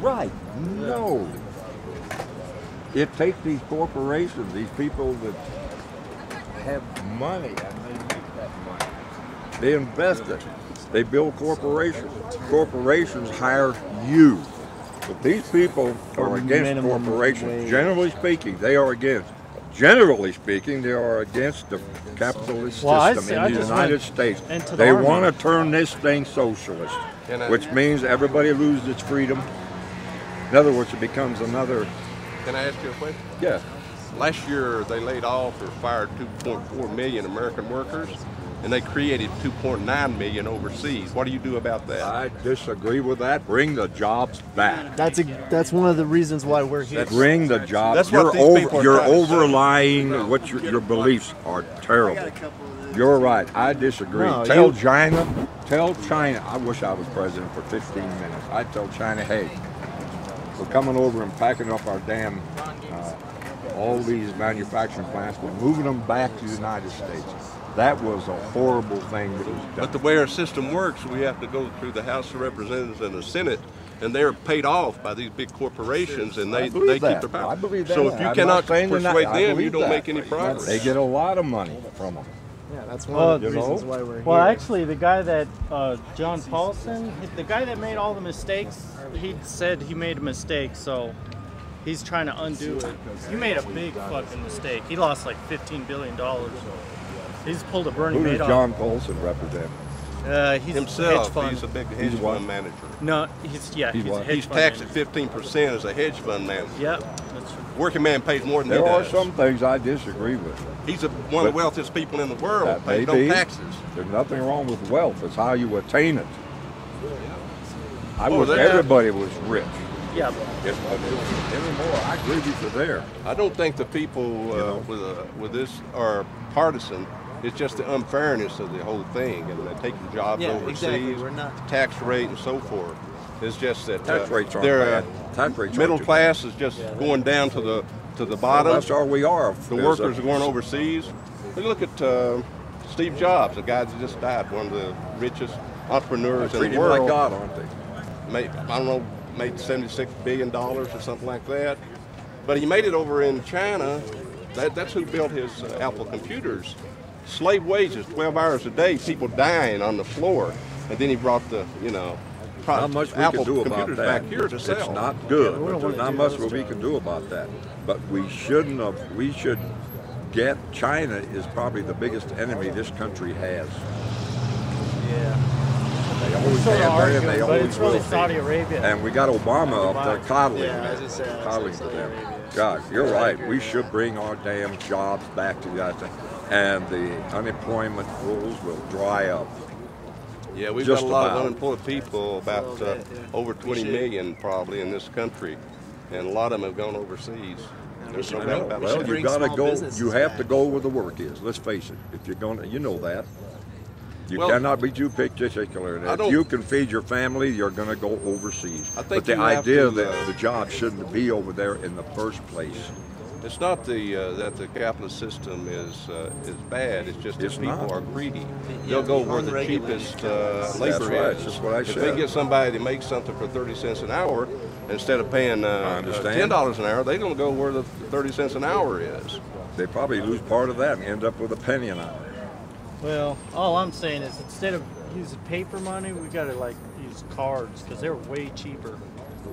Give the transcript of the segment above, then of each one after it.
Right. No. It takes these corporations, these people that have money and they make that money. They invest it. They build corporations. Corporations hire you. But these people are against corporations. wage. Generally speaking, they are against. Generally speaking, they are against the capitalist Well, system see- in I the United States. the They army. want to turn this thing socialist, which means everybody loses its freedom. In other words, it becomes another. Can I ask you a question? Yeah. Last year, they laid off or fired 2.4 million American workers, and they created 2.9 million overseas. What do you do about that? I disagree with that. Bring the jobs back. That's a, that's one of the reasons why we're here. Bring the jobs. That's you're what these over, people are You're trying to overlying what your, your beliefs are terrible. You're right. I disagree. No, tell you- China. Tell China. I wish I was president for 15 minutes. I'd tell China, hey, we're coming over and packing up our damn uh, all these manufacturing plants. We're moving them back to the United States. That was a horrible thing that was done. But the way our system works, we have to go through the House of Representatives and the Senate, and they're paid off by these big corporations, and they, they that. keep their power. I believe that. So if you I'm cannot not saying they're persuade them, you don't that. make any progress. They get a lot of money from them. Yeah, that's one Well, of the you know? reasons why we're here. Well, actually, the guy that uh, John Paulson, the guy that made all the mistakes, he said he made a mistake, so he's trying to undo it. He made a big fucking mistake. He lost like 15 billion dollars. He's pulled a Bernie Who does Madoff. John Paulson represent? Uh, he's Himself, hedge fund. he's a big hedge He's what? fund manager. no, he's yeah, He's he's, a hedge He's fund taxed at 15% as a hedge fund manager. Yep, that's true. Working man pays more than There he are does. some things I disagree with. He's a, one of the wealthiest people in the world. That pays no taxes. There's nothing wrong with wealth. It's how you attain it. I Oh, wish that- everybody was rich. Yeah, If I anymore, I agree with you there. I don't think the people uh, with uh, with this are partisan. It's just the unfairness of the whole thing, and they're taking jobs Yeah, overseas, exactly. We're not- tax rate, and so forth. It's just that Tax uh, rates aren't they're, bad. Tax rates middle class is just going down to the to the Well, bottom. that's all we are. the workers a- are going overseas. But look at uh, Steve Jobs, the guy that just died, one of the richest entrepreneurs in Treat the world. like God, aren't they? made, I don't know, made 76 billion dollars or something like that. But he made it over in China. That, that's who built his uh, Apple computers. Slave wages, 12 hours a day, people dying on the floor. And then he brought the, you know, Not much we Apple can do about computers that. back here to sell. It's not good. we don't but there's not much those we can do about that. But we shouldn't have. We should get China is probably the biggest enemy this country has. yeah. They always Sort of have been, arguing, they but always it's really will. Saudi Arabia. And we got Obama up there coddling, Yeah, I was coddling to them. Arabia. God, you're right. We should bring our damn jobs back to the United States, and the unemployment rules will dry up. Yeah, we've Just got a lot about. of unemployed people, about little uh, bit, yeah. over 20 million probably in this country. And a lot of them have gone overseas. There's no doubt about Well, you bring gotta go. You have back. to go where the work is. Let's face it. If you're going, to you know that. You Well- cannot be too particular. And I if you can feed your family, you're going to go overseas. I think but the idea to, that uh, the job shouldn't be over there in the first place. It's not the uh, that the capitalist system is uh, is bad. It's just that people not. are greedy. They'll go where the cheapest uh, labor That's right. is. That's what I if said. they get somebody to make something for thirty cents an hour instead of paying uh, uh, ten dollars an hour, they're going to go where the thirty cents an hour is. They probably lose part of that and end up with a penny an hour. Well, all I'm saying is instead of using paper money, we gotta like use cards because they're way cheaper.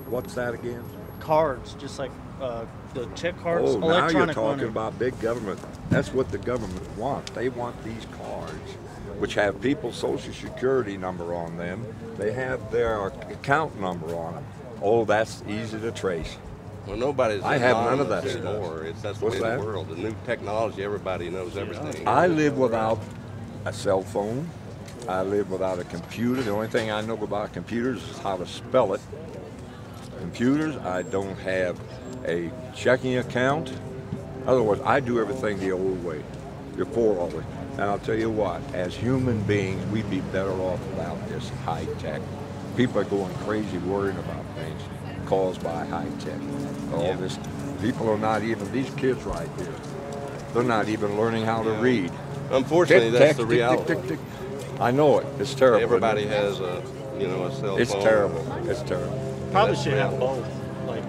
What's that again? Cards, just like uh, the check cards, Oh, now you're talking money. about big government. That's what the government wants. They want these cards, which have people's social security number on them. They have their account number on them. Oh, that's easy to trace. Well, nobody's I have none of that anonymous anymore. It's that's the What's way that? the world. The new technology, everybody knows everything. I live without a cell phone. I live without a computer. The only thing I know about computers is how to spell it. Computers, I don't have a checking account. In other words, I do everything the old way, before all this. And I'll tell you what, as human beings, we'd be better off without this high tech. People are going crazy worrying about things caused by high tech. All Yeah. this, people are not even, these kids right here, they're not even learning how to read. Unfortunately, Tick, that's tick, the reality. tick. I know it. It's terrible. Everybody has a, you know, a cell It's phone. terrible. It's terrible. Probably should have both, like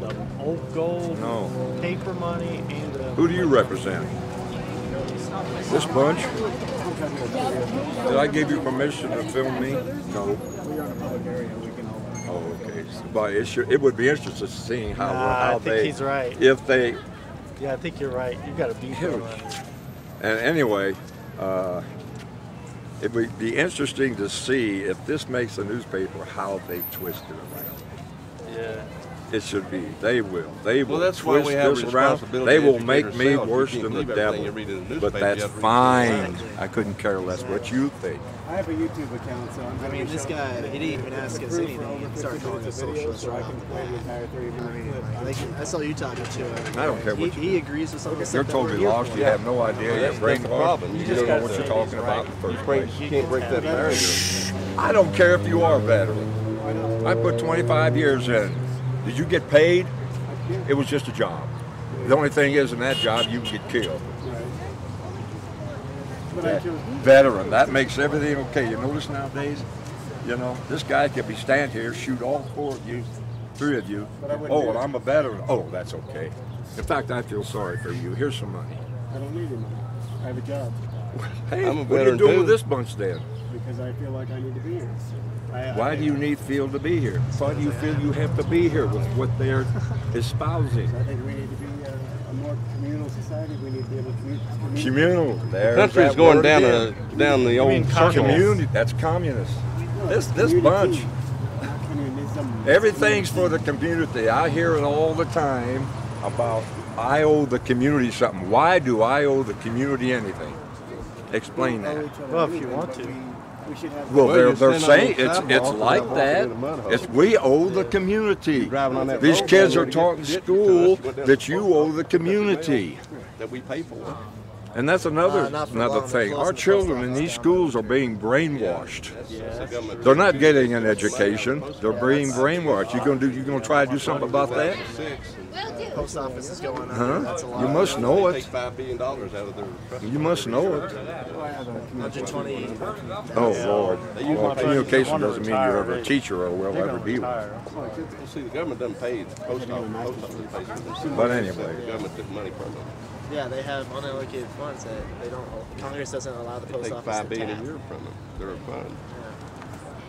the old gold, No. paper money, and the. Who do you represent? This bunch? Did I give you permission to film me? No. Oh, okay. But it should, it would be interesting seeing how, Nah, I how think they, he's right. if they, Yeah, I think you're right. You've got to be Huge. them. on it. and anyway, uh, it would be interesting to see if this makes the newspaper how they twist it around. Yeah. It should be. They will. They will Well, that's why we have this around. responsibility They will make me worse than the devil. you read in the But that's You have to read fine. the I couldn't care less what you think. I have a YouTube account, so I'm I mean, this guy, he didn't even ask us anything and started calling us socialists so I right can off the the bat. entire 30 I mean, minutes. like, I saw you talking to him. I don't care what he, agrees with some of the You're stuff that we're totally here lost. You have no idea. You're That's- that's the problem. You You don't know what you're talking about in the first place. you can't break that barrier. I don't care if you are a veteran. I put 25 years in. Did you get paid? It was just a job. The only thing is, in that job, you can get killed. Chose Veteran, that makes everything okay. You notice nowadays, you know, this guy could be stand here, shoot all four of you, three of you. But I wouldn't Oh, and. I'm a veteran. Oh, that's okay. In fact, I feel sorry for you. Here's some money. I don't need any money. I have a job Hey, I'm a what are you doing too. with this bunch then? because I feel like I need to be here. I, Why I, do you need feel to be here? Why do you feel you have to be here with what they're espousing? I think we need to be a, a more communal society. We need to be able to commu- Communal. There's The country's that going down again. a down the old mean circle. community. That's communist. This this bunch. Everything's for the community. I hear it all the time about I owe the community something. Why do I owe the community anything? Explain that. Well, if you want to. We, we should have. Well, Well, they're, they're saying it's it's like that. walking in a mud hole. It's we owe the community. Driving on that These kids are taught in school us, went down that you owe the community. that we pay for. And that's another Uh, another thing. Our children in these schools are being brainwashed. That's, that's the government. They're not getting an education. They're being brainwashed. You gonna do? You gonna try to do something about that? Six, and Post office is going on. Huh? That's a lot. You must know Take it. five billion dollars out of their. You must know it. 120. Oh Lord. They use Well, my communication wanna doesn't mean you're ever a teacher or will ever be one. see, the government doesn't pay the post office. Post office pays for them. But anyway. The government took money from them. Yeah, they have unallocated funds that they don't. Congress doesn't allow the They post take office five to billion tap. a year from them. They're a fund.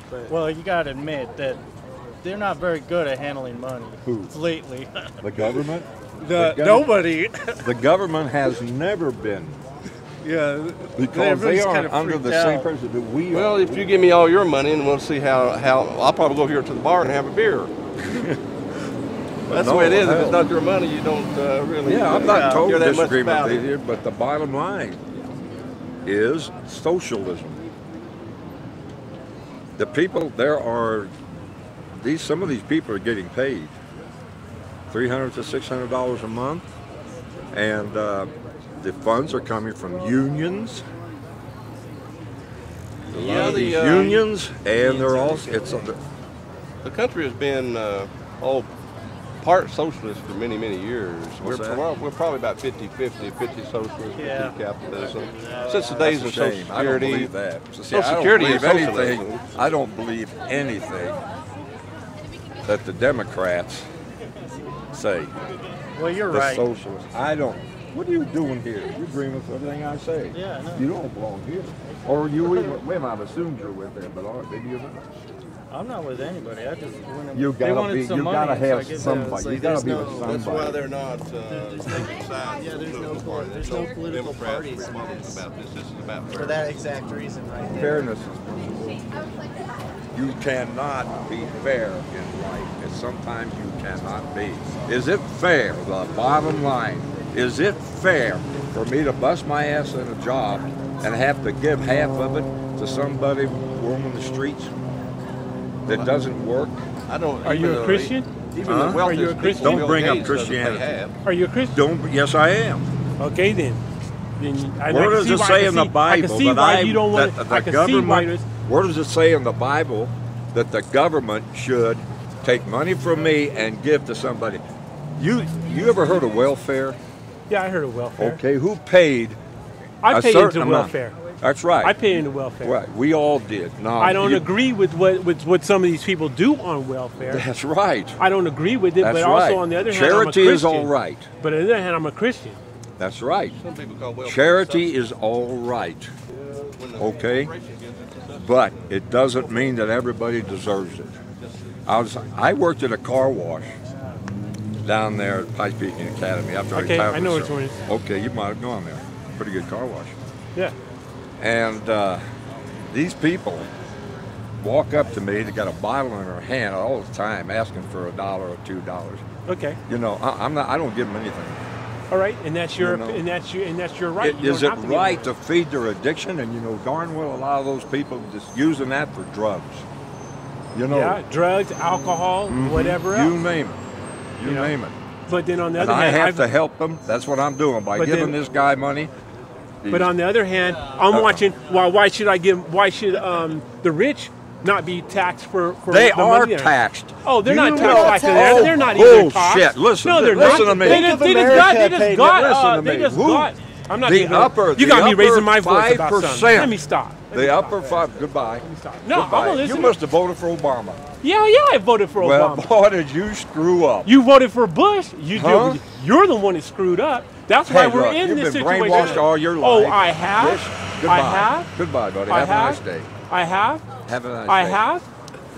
But Well, you got to admit that they're not very good at handling money Who? lately. The government? The, gov- nobody. The government has never been yeah. because everybody's they kinda are under the freaked same out. person that we Well, are. if you give me all your money, and we'll see how how I'll probably go here to the bar and have a beer. That's the way it is. If it's not your money, you don't uh, really. Yeah, I'm uh, not totally that much disagreeing about with it. you, but the bottom line is socialism. The people there are these some of these people are getting paid three hundred to six hundred dollars a month, and uh, the funds are coming from unions. A lot Yeah, of the, these uh, unions, and they're also it's a, The country has been uh, all part socialist for many, many years. We're, we're, we're probably about 50-50, 50 socialist, Yeah. 50 capitalism. Since the days That's of a Social shame. I don't Security, believe that. So, see, Social I don't Security believe is anything. I don't believe anything that the Democrats say. Well, you're The right. socialists. I don't. What are you doing here? You agreeing with everything I say. Yeah, I. You don't belong here. Or you even, wait a minute, I've assumed you're with them, but all right, maybe you're not. I'm not with anybody. I just when You they gotta wanted be, some you money, gotta have gave them- somebody. it's you like gotta be no- with somebody. that's why they're not uh, taking sides. Yeah, there's no political pol- parties. there's no political Democrats, parties in Republicans this. about this. This is about for that exact reason, right there. Fairness is You cannot be fair in life. And sometimes you cannot be. Is it fair? The bottom line. Is it fair for me to bust my ass in a job and have to give half of it to somebody roaming the streets that doesn't work? I don't. Are you a Christian? Even huh? the Are you a Christian? Don't bring up Gates doesn't pay Christianity. Are you a Christian? Don't. Yes, I am. Okay then. then I, I Where can does see it why- I say can in the see- I Bible can see that why I you don't want that to. the I can see government? this. Where does it say in the Bible that the government should take money from me and give to somebody? You you ever heard of welfare? Yeah, I heard of welfare. Okay, who paid I a paid into amount. welfare. That's right. I pay into welfare. Right. We all did. No, I don't you- agree with what with what some of these people do on welfare. That's right. I don't agree with it, That's but right. also on the other hand, I'm a Charity is all right. But on the other hand, I'm a Christian. That's right. Some people call welfare Charity is all right. Okay. corporation gives it to them. But it doesn't mean that everybody deserves it. I was I worked at a car wash down there at Pike Peak Academy after I Okay, retired. I know from which one it service. Okay, you might have gone there. Pretty good car wash. Yeah. And uh, these people walk up to me. They got a bottle in their hand all the time, asking for a dollar or two dollars. Okay. You know, I, I'm not. I don't give them anything. All right. And that's your You know. and that's your and that's your right. It- You Is it to right to feed their addiction? And you know darn well a lot of those people just using that for drugs. You know, Yeah, drugs, alcohol, Mhm. whatever You name it. You You know, name it. But then on the And other I hand, have I've- to help them. That's what I'm doing by giving then- this guy money. But on the other hand, I'm watching. Why? Why should I give? Why should um, the rich not be taxed for? for They the are money they're- taxed. Oh, they're You not taxed like that. They're not even taxed. bullshit. Listen, no, they're listen not. to me. They just, they just got. They just got. Listen Uh, they just Who- got. I'm not the even- upper- You the got me raising my voice about 5%. something. Let me stop. Let me The stop. upper five. Goodbye. No, Goodbye. I'm gonna You must have voted for Obama. Yeah, yeah, I voted for Well, Obama. boy, did you screw up. You voted for Bush. You Huh? do. You're the one that screwed up. That's why Hey, we're look, in you've this been situation. brainwashed all your oh, life. Oh, I have. Yes. Goodbye. I have. Goodbye, buddy. I have, have. a nice day. I have. Have a nice I have.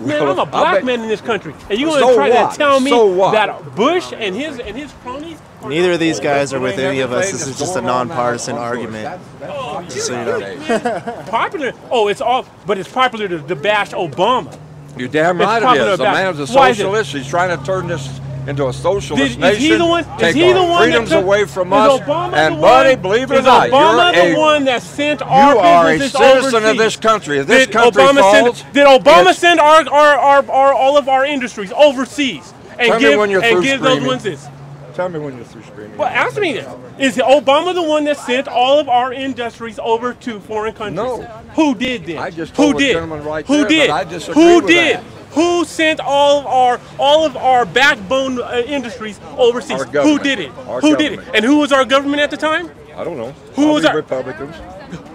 Man, I'm a black bet- man in this country, and you So want to try what? to tell me So what? that Bush and his and his cronies? Neither of these guys are with any of us. This is just a going on now nonpartisan argument. that's- that's Oh, popular so you know. popular. Oh, it's all, but it's popular to, to bash Obama. You're damn It's right it popular is. The about- man's a Why is it? socialist. He's trying to turn this into a socialist Did- is he nation. the one- is he our the one freedoms took- away from us. Obama and buddy, believe it is or not, Obama you're the a, one that sent you are a citizen overseas? of this country. If this did country Obama falls, send? Did Obama send our, our, our, our all of our industries overseas and give when you're and give those ones this? Tell me when you're through screaming. Well, ask me this: Is Obama the one that sent all of our industries over to foreign countries? No. Who did this? I just Who did? right Who there, did? but I disagree Who did? Who sent all of our all of our backbone uh, industries overseas? Who did it? Our who did it? And who was our government at the time? I don't know. Who was our- Republicans?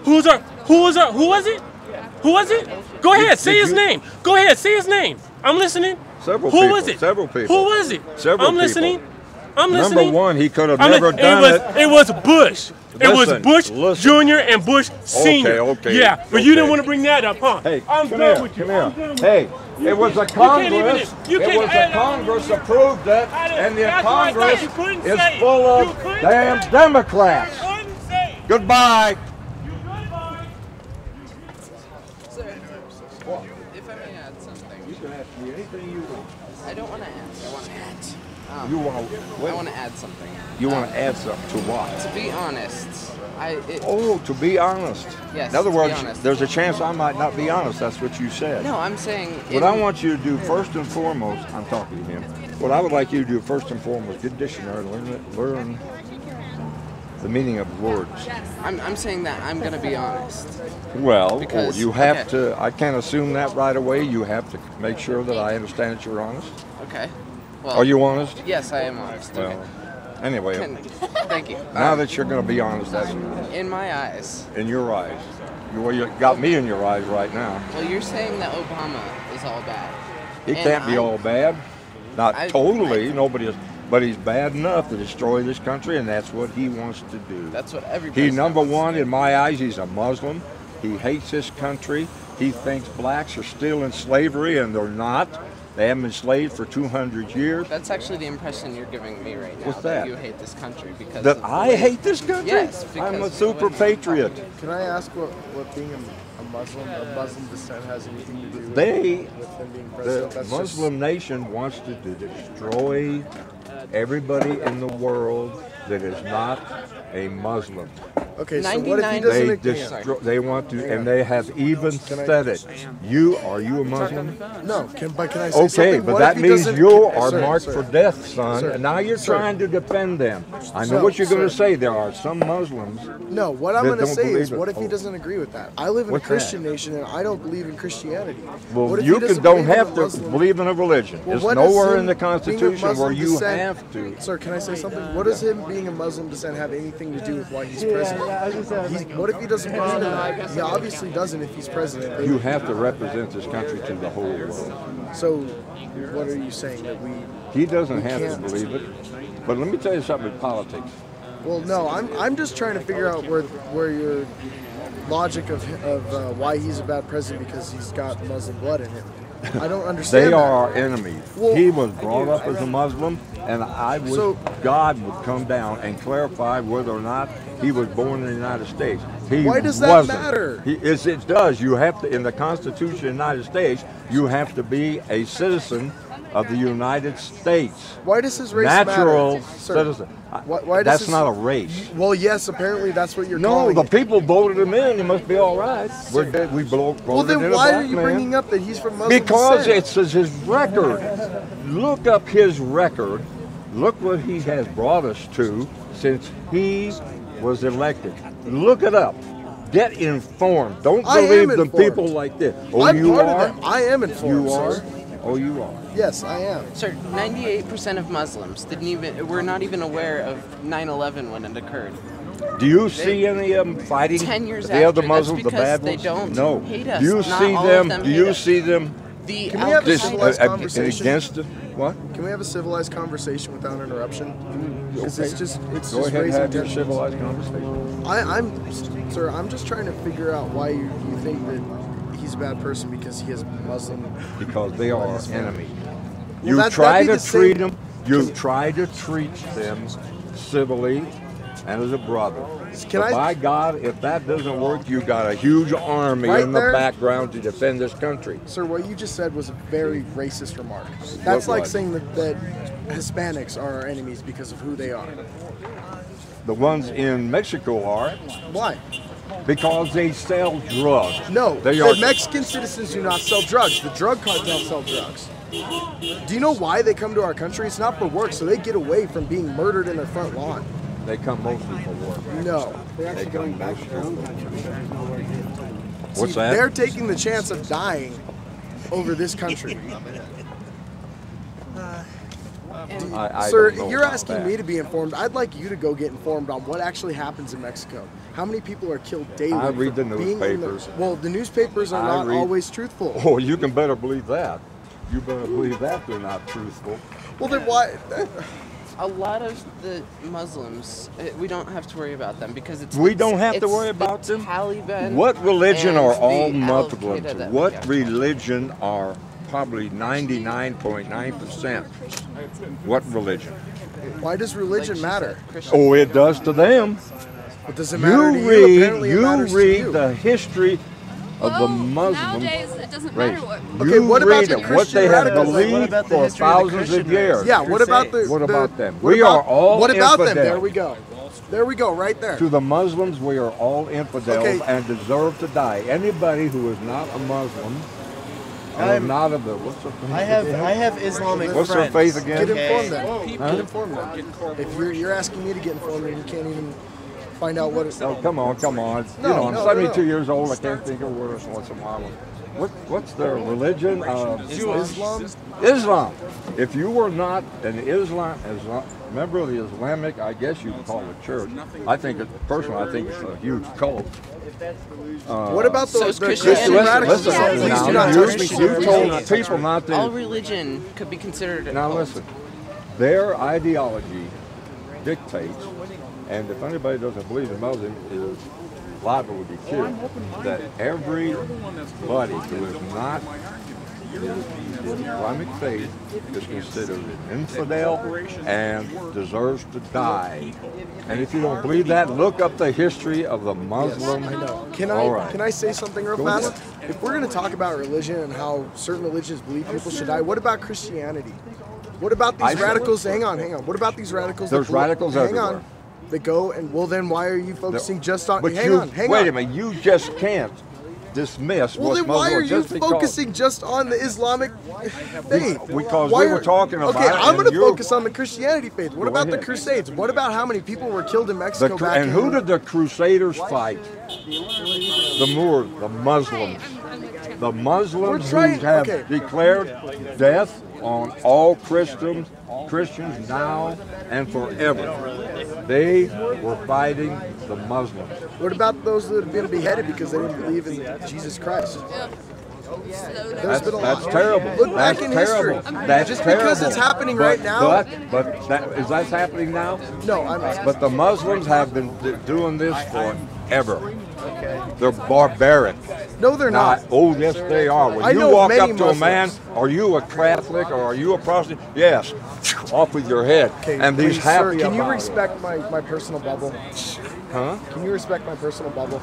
Who was our? Who was our? Who was it? Who was it? Go ahead, Did- say did his you- name. Go ahead, say his name. I'm listening. Several people. Who people, was it? several people. Who was it? Several people. I'm people. listening. I'm Number one, he could have never li- done it. Was, it. was Bush. it was Bush listen. Jr. and Bush Sr. okay, Yeah, but you didn't want to bring that up, huh? Hey, I'm come done here, with you. come here. Hey, you. it was a even- Congress. you it was a Congress approved it, and the that's what I said. Congress is full of damn. Democrats. Couldn't say it. Goodbye. You goodbye. If I may add something, You can ask me anything you want. I don't want to add. I want to add. Um, You want I want to add something. You want to add something to what? To be honest, I. It, Oh, to be honest. Yes, In other words, there's a chance I might not be honest. That's what you said. No, I'm saying. What in- I want you to do first and foremost, I'm talking to him. What I would like you to do first and foremost, get a dictionary, learn learn the meaning of words. I'm, I'm saying that I'm gonna be honest. Well, Because- you have okay. to. I can't assume that right away. You have to make sure that I understand that you're honest. Okay. Well. Are you honest? Yes, I am honest. Okay. Anyway, Can, thank you. now Um, that you're going to be honest, that's in my eyes, in your eyes. You, well, you got me in your eyes right now. well, you're saying that Obama is all bad. He And can't be I'm- all bad. Not I- totally. I- Nobody is. But he's bad enough to destroy this country, and that's what he wants to do. That's what every. He number one in my eyes. He's a Muslim. He hates this country. He thinks blacks are still in slavery, and they're not. They haven't been enslaved for 200 years. That's actually the impression you're giving me right now. What's that? you hate this country because. That I way- hate this country. Yes, I'm a because of the super patriot. Can I ask what, what being a, a Muslim, a Muslim descent has anything to do with, They, with him being the president? That's just- Muslim nation, wants to destroy everybody in the world that is not a Muslim. okay, so what if he doesn't They agree? destroy. They want to, and they have even said it. You are you a Muslim? No, can, but can I say Okay, something? but What if that he means doesn't- you are Sir, marked sir. for death, son. Sir, and now you're sir. trying to defend them. I know No, what you're going to sir. say. There are some Muslims. No, what I'm that going to don't say believe is, it. what if he Oh. doesn't agree with that? I live in What's a Christian that? nation, and I don't believe in Christianity. Well, What if you can, doesn't don't believe in have the to Muslim- believe in a religion. Well, It's what does nowhere him in the being a Constitution where Muslim you descent- have to. Sir, can I say something? What does him being a Muslim descent have anything to do with why he's president? He's, what if he doesn't believe in that? He obviously doesn't if he's president. You have to represent this country to the whole world. So, what are you saying that we? He doesn't We have to can't. believe it. But let me tell you something with politics. Well, no, I'm I'm just trying to figure out where where your logic of of uh, why he's a bad president because he's got Muslim blood in him. I don't understand. They that. are our enemies. Well- he was brought up as a Muslim, and I wish So- God would come down and clarify whether or not he was born in the United States. He Why does that wasn't. matter? He, it does. You have to, in the Constitution of the United States, you have to be a citizen of the United States. Why does his race Natural matter, citizen. Why, why does That's his- not a race. Well, yes, apparently that's what you're No, the it. people voted him in. He must be all right. We're. We blow, voted Well, then why are you man. bringing up that he's from Muslim Because descent? it says his record. Look up his record. Look what he has brought us to since he was elected. Look it up. Get informed. Don't believe the people like this. Oh, I'm you part are. of them. I am informed. You are. Sir. Oh, you are. Yes, I am. Sir, 98% of Muslims didn't even were not even aware of 9/11 when it occurred. Do you see any of them fighting 10 years the other after, that's Muslims, the because bad they don't no. hate us. Do you Not see all them? them do you us. see them? The Can we have a This, civilized uh, conversation? against the, what? Can we have a civilized conversation without interruption? Because it's just it's Go just ahead and have your civilized conversation. I, I'm, sir. I'm just trying to figure out why you, you think that he's a bad person because he has Muslim. because they are our enemy. Well, you that- try to treat same- them. You try to treat them civilly and as a brother. Can but I- by God, if that doesn't work, you got a huge army Right in the there. background to defend this country. Sir, what you just said was a very racist remark. That's like was? saying that, that Hispanics are our enemies because of who they are. The ones in Mexico are Why? Because they sell drugs. No, they the are. Mexican citizens do not sell drugs. The drug cartels sell drugs. Do you know why they come to our country? It's not for work, so they get away from being murdered in their front lawn. they come mostly for work. No. they actually come mostly for work. What's See, that? They're taking the chance of dying over this country. I, I Sir, you're asking that. me to be informed. I'd like you to go get informed on what actually happens in Mexico. How many people are killed daily? I read the being in newspapers. well, the newspapers are I not read- always truthful. Oh, you can better believe that. You better believe that they're not truthful. Well, then why? A lot of the Muslims, uh, we don't have to worry about them because it's We don't have to it's worry the about them? Taliban. What religion and are all Muslims? What religion are probably 99.9%? What religion? Why does religion she matter? Oh, it does to them. But does it matter to You you? read, Apparently, it you to read you. the history of the Well, Muslim Nowadays, it doesn't race. matter what. Okay, what about read the it, what they have believed What about the for history of thousands of years. Yeah, what about the? What the- about them? what We about- are all What about them? There we go. There we go, right there. To the Muslims, we are all infidels Okay. and deserve to die. Anybody who is not a Muslim, and I'm- not of the what's the I have I have Islamic What's their friends. faith again? Get okay? informed then. Huh? Get informed then. If you're, you're asking me to get informed and you can't even find out what it's. Oh, come on, come on. No, you know, I'm no, no, 72 no. years old. I can't think of words once in a while. What, what's their religion? Uh, Islam? Islam. If you were not an Islam, Islam member of the Islamic, I guess you would call it church. I think, it, personally, I think it's a huge cult. What about the, So is the Christianity- Christian Listen, radicals? listen, Please now, do not you, touch me. you told people not All religion could be considered a Now cult. listen, their ideology dictates, and if anybody doesn't believe in Muslim, is liable to be killed. That everybody who is not the Islamic faith is considered an infidel and deserves to die. And if you don't believe that, look up the history of the Muslim. I know. Can I right. can I say something real Go fast? ahead. If we're going to talk about religion and how certain religions believe people should die, what about Christianity? What about these said- radicals? Hang on, hang on. What about these radicals? There's believe- radicals hang everywhere. on. They go and well, then why are you focusing just on? But hang you, on, hang wait on. a minute, you just can't dismiss Well, what's then why are you just focusing just on the Islamic faith? because Why we were are- talking about Okay, it I'm going to focus on the Christianity faith. What Go about the. Crusades? What about how many people were killed in Mexico cru- back and in? who did the Crusaders fight? The Moors, the Muslims. I'm, I'm with Tim. The Muslims trying- who have okay. declared death on all Christians, Christians now and forever. They were fighting the Muslims. What about those that have been beheaded because they didn't believe in Jesus Christ? That's, that's terrible. Look that's back in terrible. history. That's Just terrible. because it's happening But- right now- But, but that, is that happening now? No, I'm. But the Muslims have been doing this forever. They're barbaric. No, they're not. Oh, yes, they are. When I you walk up to a man, are you a Catholic or are you a Protestant? Yes. Off with your head. Okay, and these please, sir, happy can you respect my, my personal bubble? Huh? Can you respect my personal bubble?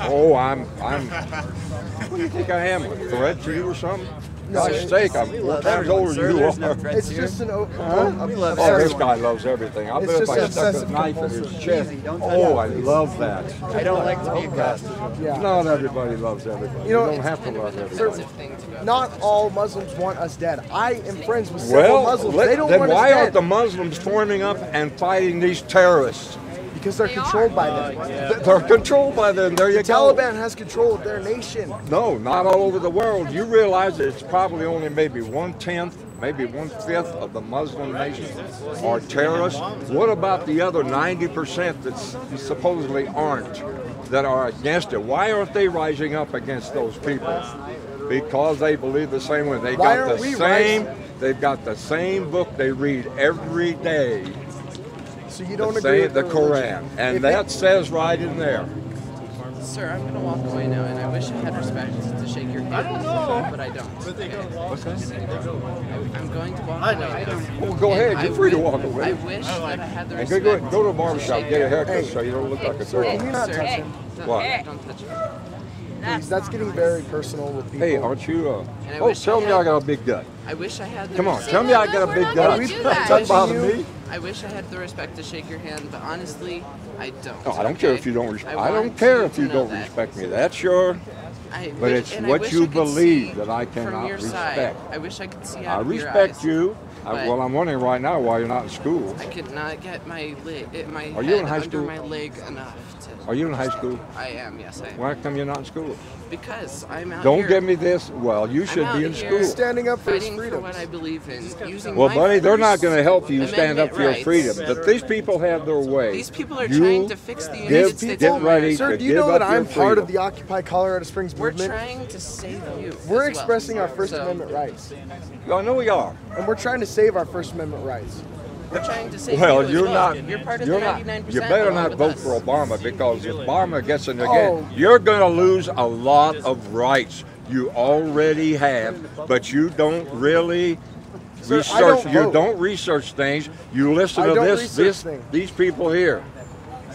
Oh, I'm, I'm. What do you think I am? A threat to you or something? God's sake, I'm four times older than you are. It's just an. o- Huh? I'm Oh, sorry. this guy loves everything. I It's bet if just I stuck a obsessive knife in his chest. Oh, I love that. I don't like to be accosted. Yeah. Not everybody loves everybody. You know, you don't have to love everybody. thing to go. Not all Muslims want us dead. I am friends with several Well, Muslims. let- they don't want us dead. then why aren't the Muslims forming up and fighting these terrorists? Because they're controlled by them. Oh, Th- They're controlled by them. There you The go. Taliban has control of their nation. No, not all over the world. You realize it's probably only maybe one tenth, maybe one fifth of the Muslim nations are terrorists. What about the other 90% that supposedly aren't, that are against it? Why aren't they rising up against those people? Because they believe the same way. They Why got the same. rising? They've got the same book they read every day. So you The, don't agree same, with the their religion. Koran, and If that it- says right in there. Sir, I'm gonna walk away now, and I wish I had respect to shake your hand. I don't know, but I don't. Okay? What's that? I'm going to walk I know. away. Well, go ahead. You're free to walk away. I wish that I had the And respect. go, go, go to a barber to shop, get a haircut Hey. so you don't look like a Sir, can you dirty. not Sir, touch him? don't- Don't touch me. Please, that's getting very personal with people. Hey, aren't you? Uh, oh, tell I me had- I got a big gut. I wish I had the Come on, tell me I got a big not gut. gonna do that. Doesn't bother You- me. I wish I had the respect to shake your hand, but honestly, I don't. No, I don't care if you don't. Res- I, want don't care if you don't that. respect me. That's your. I But wish- it's I what you believe that I cannot your respect. Side. I wish I could see I out of your respect eyes, you. I, well, I'm wondering right now why you're not in school. I could not get my leg, my Are you in high under school? my leg enough. Are you in high school? I am, yes, I am. Why come you're not in school? Because I'm out Don't here give me this. Well, you should out be in here school. Standing up for his freedom. what I believe in. Using Well, buddy, they're not going to help you stand up Amendment for your freedom. But these people have their way. These people are You trying to fix the United give- States get ready Sir, to do you give know that I'm part of the Occupy Colorado Springs We're movement? trying to save you. We're as well. expressing our First So, Amendment rights, I know we are. and we're trying to save our First Amendment rights. We're trying to save Well, you as you're well. not. You're part of you're the not. 99%. You better not vote us. for Obama because if Obama gets in again, Oh. you're going to lose a lot of rights you already have, but you don't really Sir, research. don't you vote. don't research things. You listen I to this. This. things. These people here.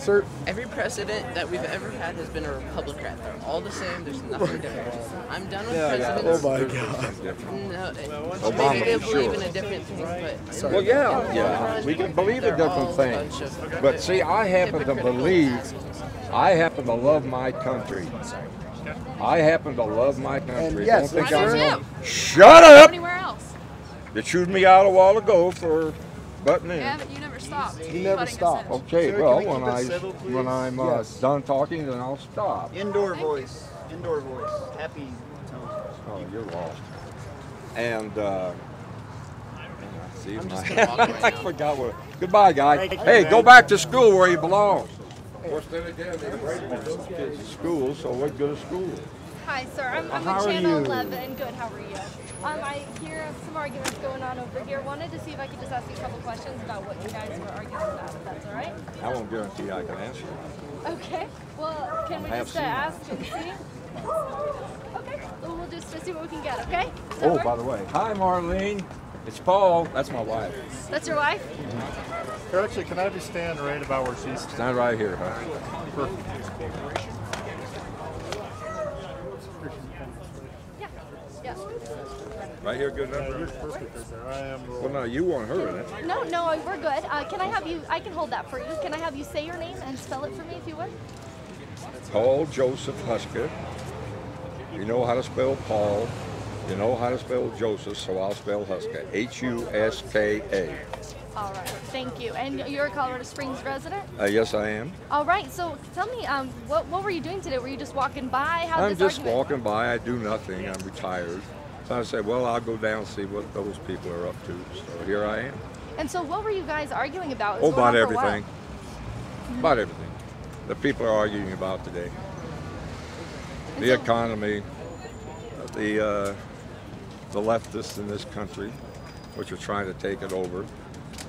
Sir, Every president that we've ever had has been a Republican. They're all the same. There's oh nothing different. I'm done with oh presidents. oh my God. No, Obama, maybe they for believe sure. in a different thing, but Well, yeah, yeah. We can believe in different a things, of but see, I happen to believe. assholes. I happen to love my country. I happen to love my country. And yes, Don't think I I'm do Shut up! Anywhere else? You chewed me out a while ago for butting in. Yeah, but you never stopped. You never Butting us stop. Okay, Sir, well, we when I civil, please? when I'm uh, Yes. done talking, then I'll stop. Indoor voice. Indoor voice. Happy tone. Oh, you're lost. And uh, see, I'm my, just gonna I forgot what. Goodbye, guy. Thank you, Hey, go back to school where you belong. Of course, then again, they break those kids to school, so what good is school? Hi, sir. I'm, I'm How with Channel 11. Good. How are you? Um, I hear some arguments going on over here. Wanted to see if I could just ask you a couple questions about what you guys were arguing about. If that's all right. I won't guarantee I can answer. Okay. Well, can we I have just uh, ask and see? Okay. Well, we'll just see what we can get. Okay. Does Oh, work? by the way, hi, Marlene. It's Paul. That's my wife. That's your wife? Or actually, can I have you stand right about where she's Stand right here, huh? Yeah. Yeah. Right here, good enough. You're perfect right there. I am. Well, no, you want her in it. No, no, we're good. Uh, can I have you? I can hold that for you. Can I have you say your name and spell it for me, if you would? Paul Joseph Husker. You know how to spell Paul. You know how to spell Joseph, so I'll spell Husker. H U S K A. All right. Thank you. And you're a Colorado Springs resident? Uh, yes, I am. All right. So tell me, um, what what were you doing today? Were you just walking by? How I'm this just argument? walking by. I do nothing. I'm retired. So I said, well, I'll go down and see what those people are up to. So here I am. And so, what were you guys arguing about? Oh, about on for a everything. About everything. The people are arguing about today. The so- economy, the uh, the leftists in this country, which are trying to take it over,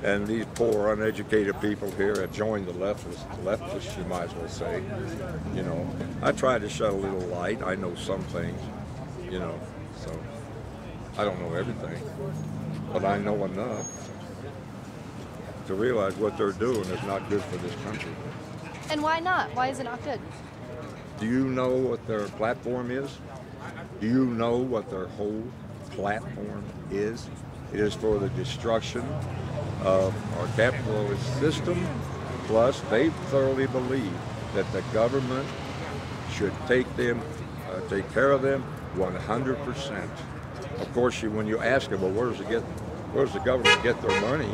and these poor, uneducated people here have joined the leftists. Leftists, you might as well say. You know, I try to shed a little light. I know some things, you know, so I don't know everything, but I know enough to realize what they're doing is not good for this country. And why not? Why is it not good? Do you know what their platform is? Do you know what their whole platform is? It is for the destruction of our capitalist system. Plus, they thoroughly believe that the government should take them, uh, take care of them 100%. Of course, you, when you ask them, well, where does it get, where does the government get their money?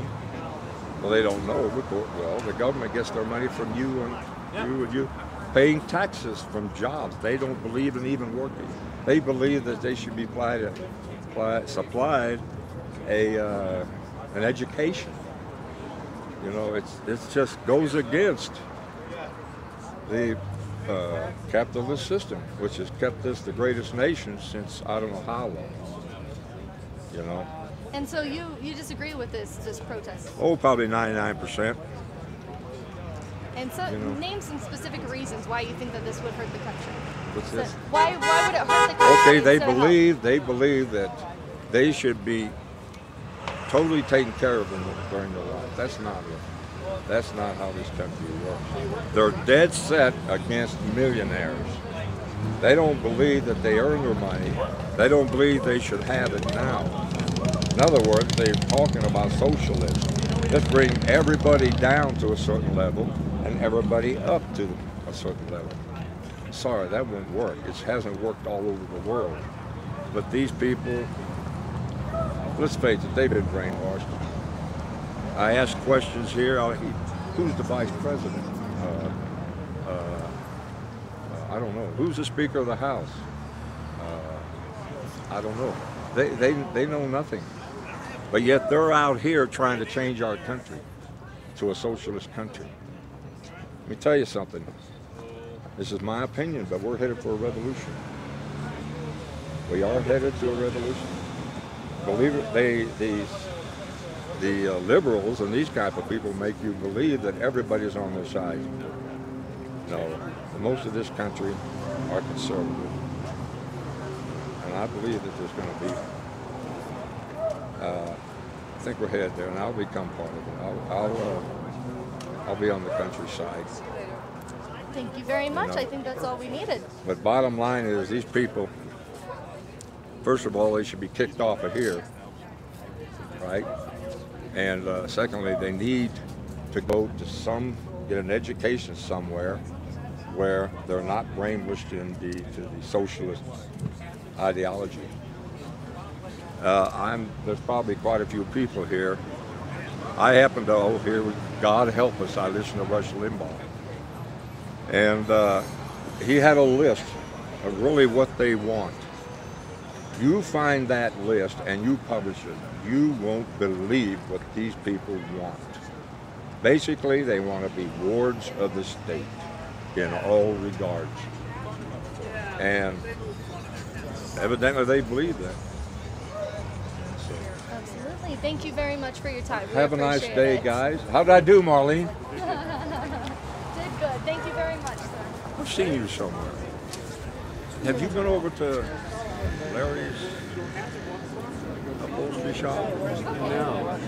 Well, they don't know. Because- Well, the government gets their money from you and you and you paying taxes from jobs. They don't believe in even working. They believe that they should be applied, apply, supplied a uh, an education. You know, it's it just goes against the uh, capitalist system, which has kept us the greatest nation since I don't know how long. You know, And so, you you disagree with this this protest? oh, probably 99 percent. And so, You know. name some specific reasons why you think that this would hurt the country. What's So this? why why would it hurt the country? Okay, they help? believe they believe that they should be totally taken care of in, during their life. That's not it. That's not how this country works. They're dead set against millionaires. They don't believe that they earn their money. They don't believe they should have it now. In other words, they're talking about socialism. Let's bring everybody down to a certain level and everybody up to a certain level. Sorry, that won't work. It hasn't worked all over the world. But these people, let's face it, they've been brainwashed. I ask questions here. Who's the vice president? Uh, uh, I don't know. Who's the Speaker of the House? Uh, I don't know. They, they, they know nothing. But yet they're out here trying to change our country to a socialist country. Let me tell you something. This is my opinion, but we're headed for a revolution. We are headed to a revolution. Believe it, they these the uh, liberals and these type of people make you believe that everybody's on their side. No, most of this country are conservative, and I believe that there's going to be. Uh, I think we're headed there, and I'll become part of it. I'll I'll, uh, I'll be on the countryside. Thank you very much. know. I think that's all we needed. But bottom line is, these people, first of all, they should be kicked off of here, right? And uh, secondly, they need to go to some, get an education somewhere where they're not brainwashed into to the socialist ideology. Uh, I'm, there's probably quite a few people here. I happen to, oh, here, God help us, I listen to Rush Limbaugh. And uh, he had a list of really what they want. You find that list and you publish it, you won't believe what these people want. Basically, they want to be wards of the state in all regards. And evidently they believe that. So, Absolutely. Thank you very much for your time. We have a nice day, it. guys. How did I do, Marlene? Did good. Thank you very much, sir. I've seen you somewhere. Have you been over to Larry's upholstery shop? No.